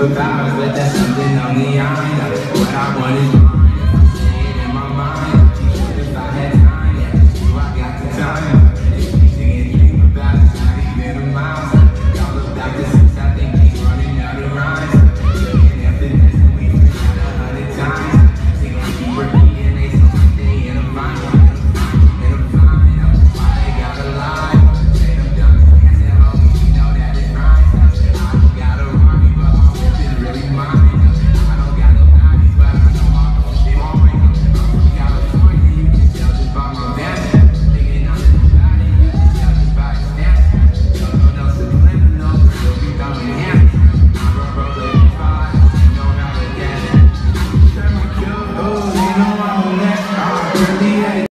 But I that something on the island.